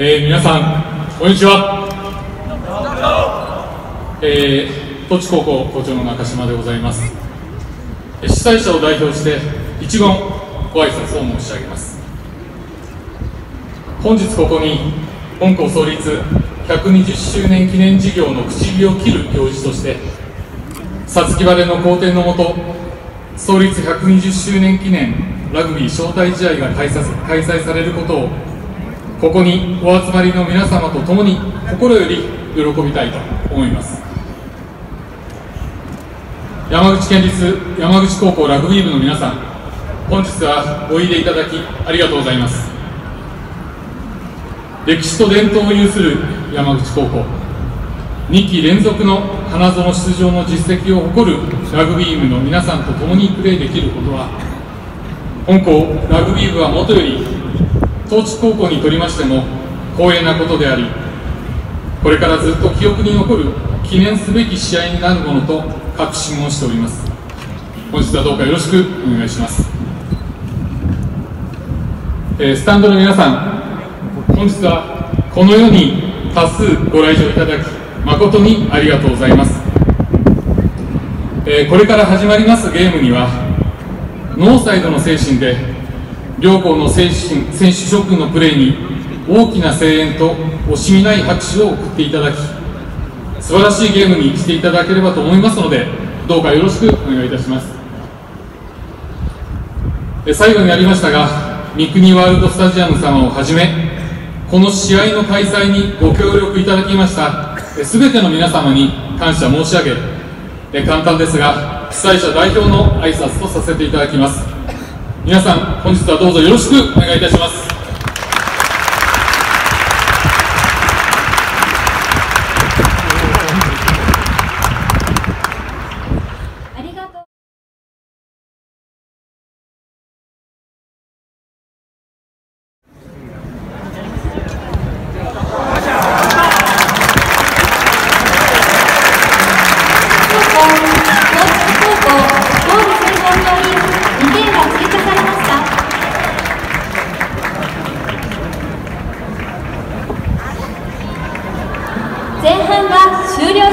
えー、皆さん、こんにちは。えー、栃高校校長の中島でございます。主催者を代表して、一言ご挨拶を申し上げます。本日ここに、本校創立120周年記念事業の口火を切る行事として、さつき晴れの好天のもと、創立120周年記念ラグビー招待試合が開催されることをここにお集まりの皆様と共に心より喜びたいと思います。山口県立山口高校ラグビー部の皆さん本日はおいでいただきありがとうございます。歴史と伝統を有する山口高校。2期連続の花園出場の実績を誇るラグビー部の皆さんと共にプレーできることは本校ラグビー部はもとより東地高校にとりましても光栄なことでありこれからずっと記憶に残る記念すべき試合になるものと確信をしております。本日はどうかよろしくお願いします、えー、スタンドの皆さん本日はこのように多数ご来場いただき誠にありがとうございます、えー、これから始まりますゲームにはノーサイドの精神で両校の選手選手諸君のプレーに大きな声援と惜しみない拍手を送っていただき素晴らしいゲームにしていただければと思いますのでどうかよろしくお願いいたします。最後になりましたが三国ワールドスタジアム様をはじめこの試合の開催にご協力いただきました全ての皆様に感謝申し上げ簡単ですが主催者代表の挨拶とさせていただきます。皆さん本日はどうぞよろしくお願いいたします。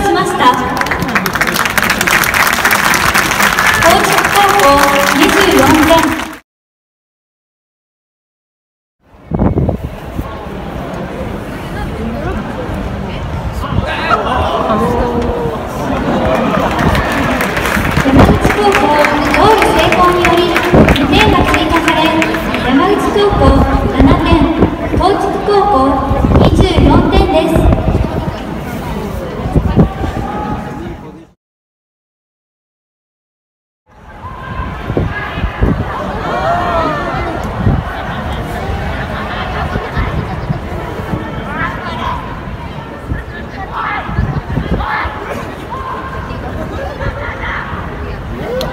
しました。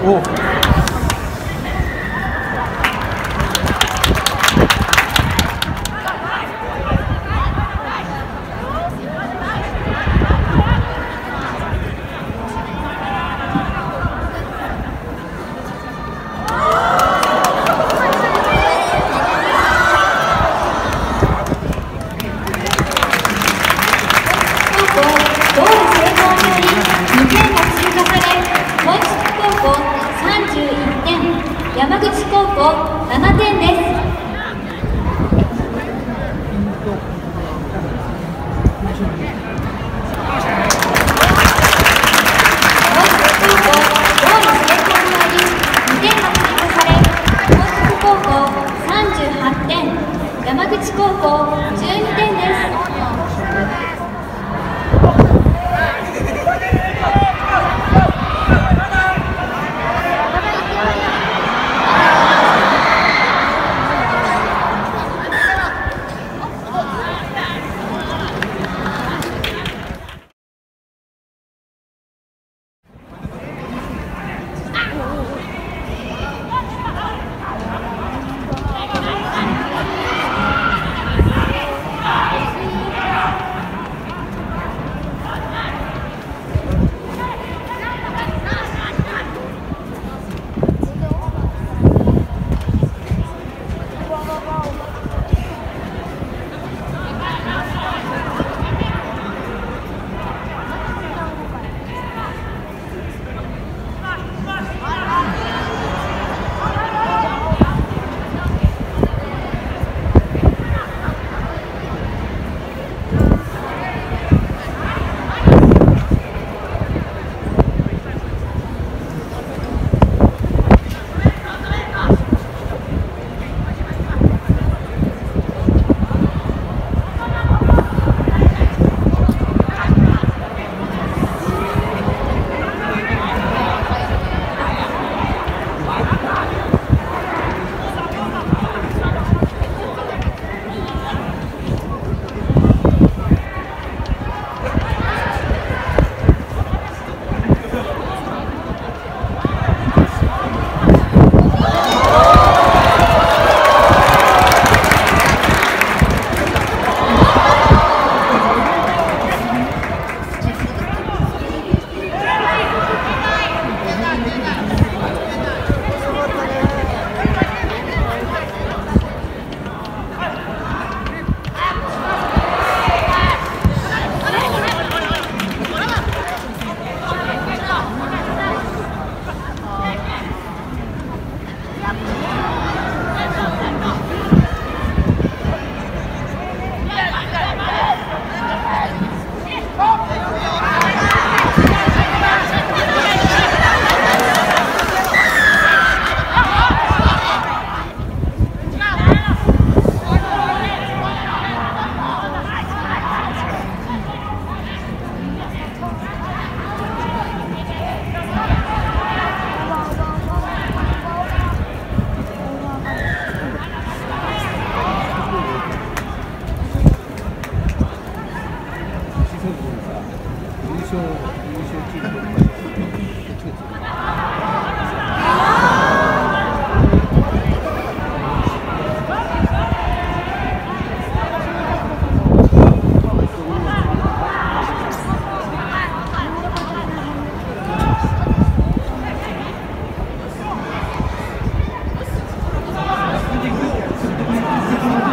校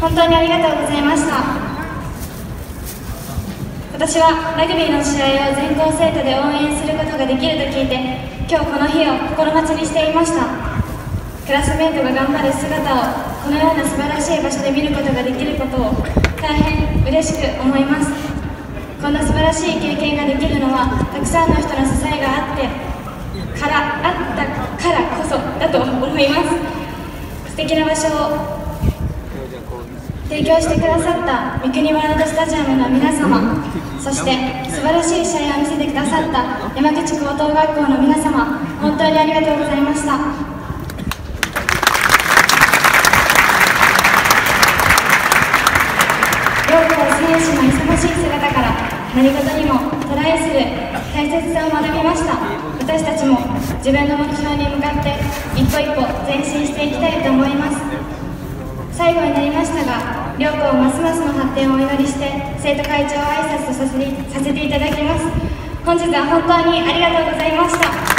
本当にありがとうございました。私はラグビーの試合を全校生徒で応援することができると聞いて今日この日を心待ちにしていました。クラスメートが頑張る姿をこのような素晴らしい場所で見ることができることを大変嬉しく思います。こんな素晴らしい経験ができるのはたくさんの人の支えがあってからあったからこそだと思います。素敵な場所を提供してくださった三国ワールドスタジアムの皆様そして素晴らしい試合を見せてくださった山口高等学校の皆様本当にありがとうございました。両校選手の忙しい姿から何事にもトライする大切さを学びました。私たちも自分の目標に向かって一歩一歩前進していきたいと思います最後になりましたが両校ますますの発展をお祈りして生徒会長挨拶とさせてさせていただきます。本日は本当にありがとうございました。